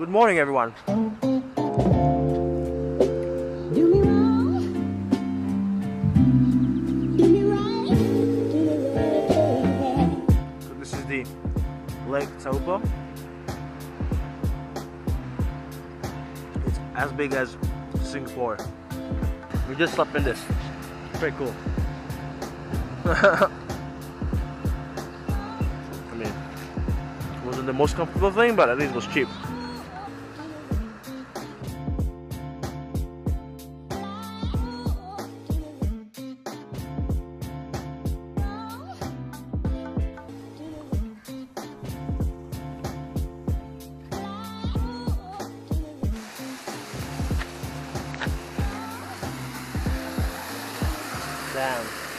Good morning, everyone. Do me wrong. Do me right. Do me right. So this is the Lake Taupo. It's as big as Singapore. We just slept in this. Pretty cool. I mean, it wasn't the most comfortable thing, but at least it was cheap. Damn.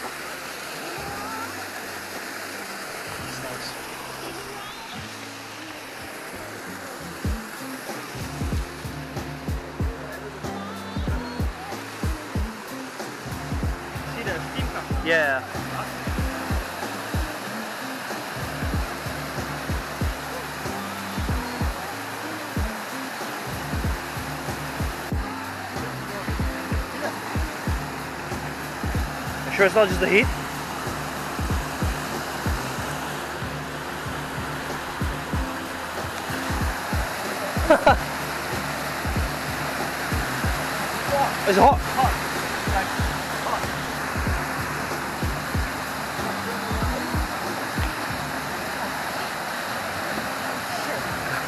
Sure it's not just the heat? It's hot.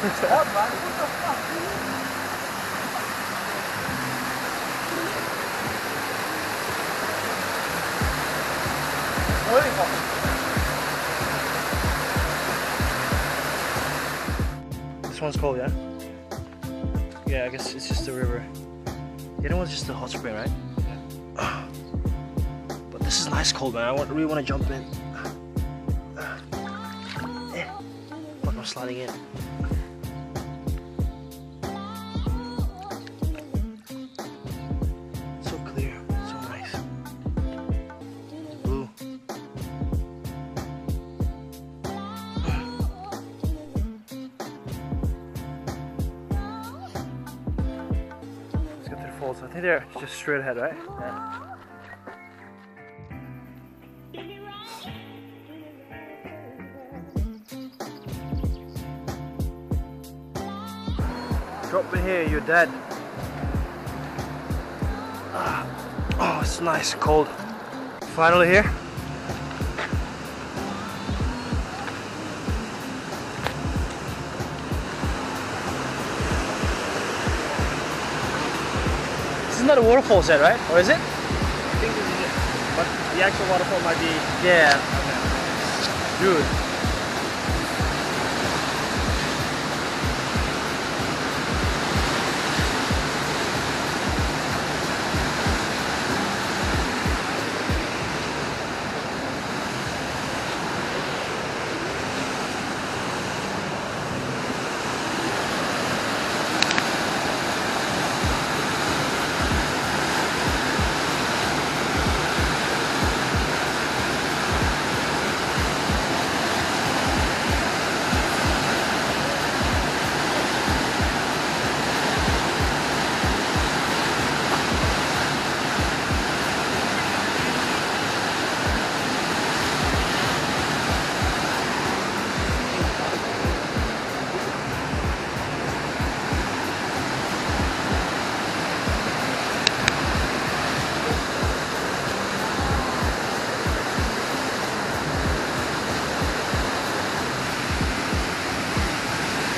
This one's cold, yeah? Yeah, I guess it's just the river. The other one's just the hot spring, right? But this is nice cold, man. I want, really want to jump in. Fuck, I'm sliding in. Falls. I think they're just straight ahead, right? Yeah. Drop in here, you're dead. Ah. Oh, it's nice, cold. Finally here. Not a waterfall set, right? Or is it? I think this is it. But the actual waterfall might be. Yeah. Dude.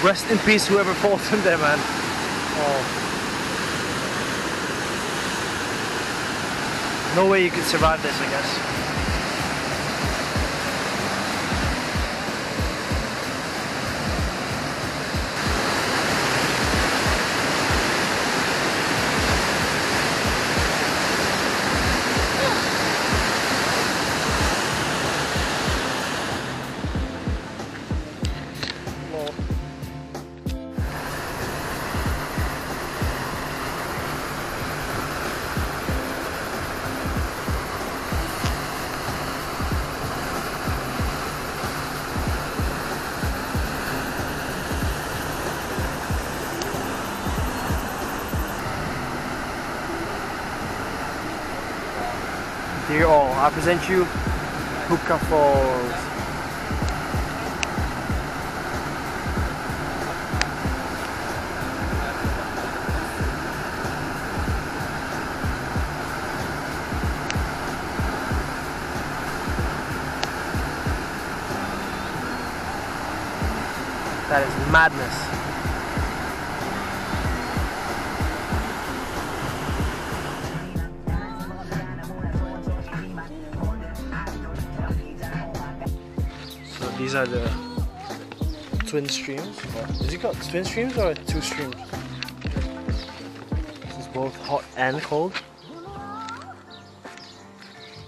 Rest in peace, whoever falls in there, man. Oh. No way you could survive this, I guess. All, I present you Huka Falls. That is madness. Are the uh, twin streams. Is it called twin streams or two streams? This is both hot and cold.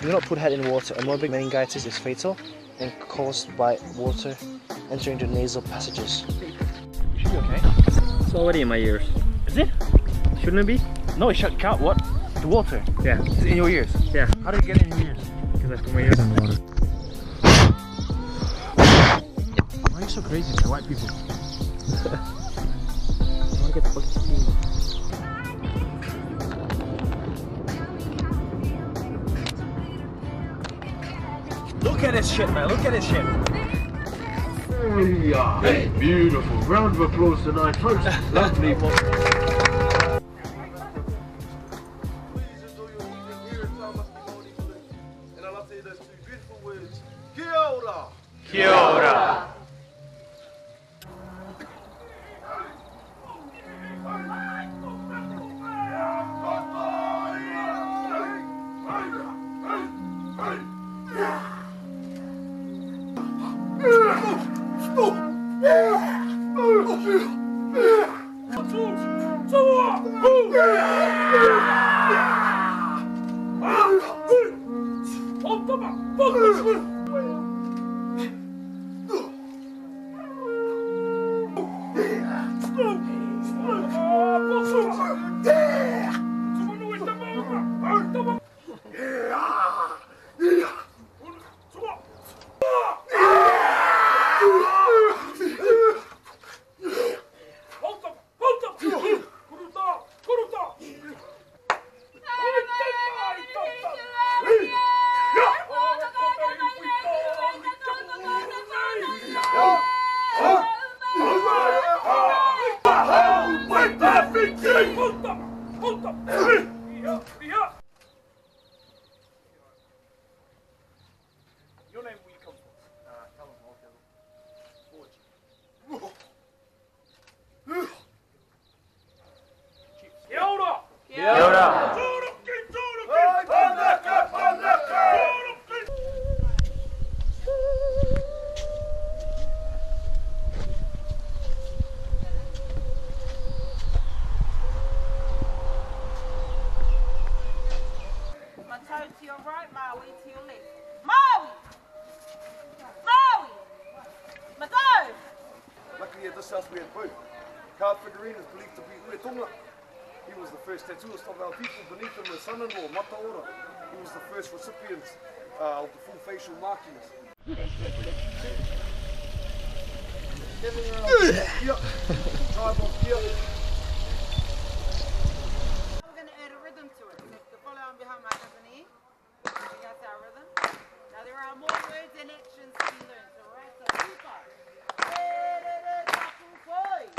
Do not put head in water. Amoebic meningitis is fatal and caused by water entering the nasal passages. You should be okay. It's already in my ears. Is it? Shouldn't it be? No, it shut cut. What? The water. Yeah. It's in your ears. Yeah. How did it get in your ears? Because I put my ears in the water. So crazy to white people? I want to get fucking clean. Look at this shit, man. Look at this shit. Hey, beautiful. Round of applause tonight, folks. Lovely. Please enjoy your evening 아이고, 또. 아이고. Your name, where you come from? Uh, Callum Walker. Forge. Chiefs. Kia ora! Kia ora. Matau to your right, Maui to your left. Maui! Maui! Matau! Luckily at this house we had both. Carl Figurine is believed to be Uetonga. He was the first tattooist of our people. Beneath him was son-in-law, Mataora. He was the first recipient uh, of the full facial markings. Here, tribe of here.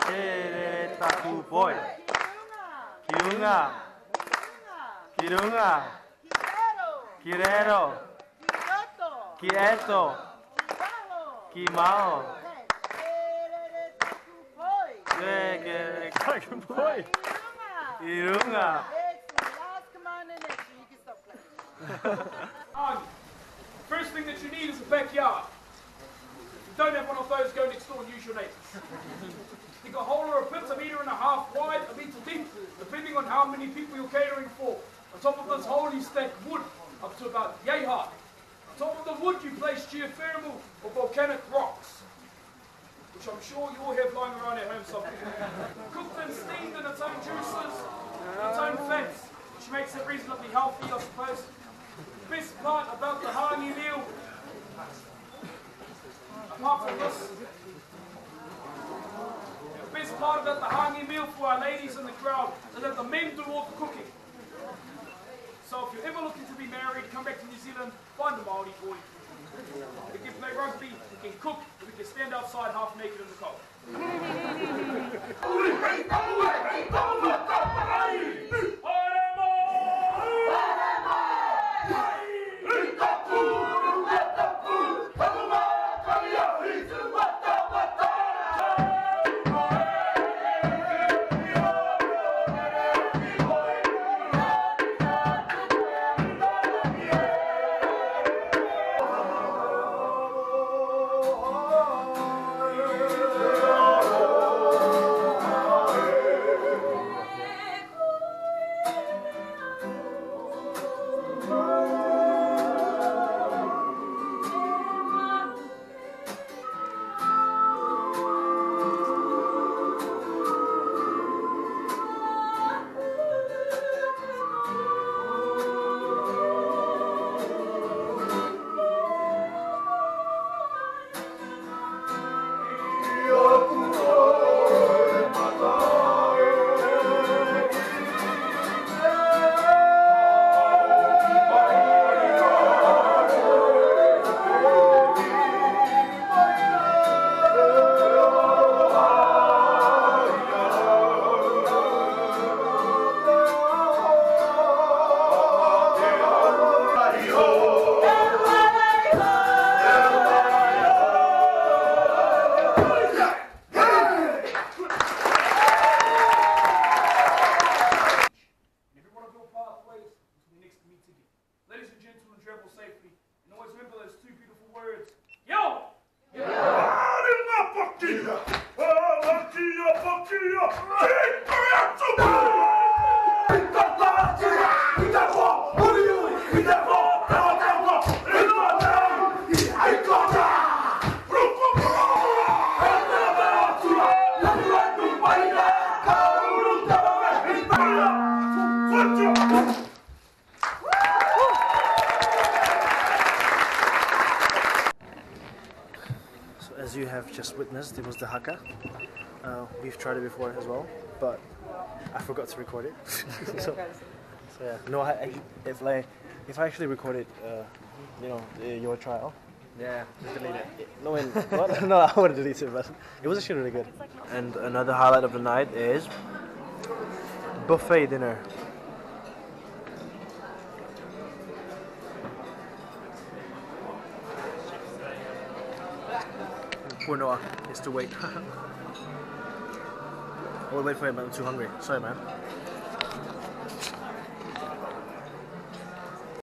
We're boy. Kirunga. Kirunga. Kioto. Quieto. Arnie, first thing that you need is a backyard. If you don't have one of those, go next door and use your neighbours. Dig a hole or a pit a metre and a half wide, a metre deep, depending on how many people you're catering for. On top of this hole, you stack wood up to about yay high. On top of the wood, you place geothermal or volcanic rocks, which I'm sure you all have lying around at home somewhere. Cooked and steamed in its own juices, its own fats, which makes it reasonably healthy, I suppose. Best part about the Hangi meal, apart from this, best part about the Hangi meal for our ladies in the crowd is that the men do all the cooking. So if you're ever looking to be married, come back to New Zealand, find a Māori boy. We can play rugby, we can cook, we can stand outside half naked in the cold. So as you have just witnessed, it was the haka. Uh, we've tried it before as well, but I forgot to record it. so, so yeah, no, I, I, if like if I actually recorded, uh, you know, uh, your trial. Yeah, just delete it. No, in, what? no, I would delete it, but it was actually really good. And another highlight of the night is buffet dinner. Poor Noah is to wait. I will wait for him, but I'm too hungry. Sorry, man.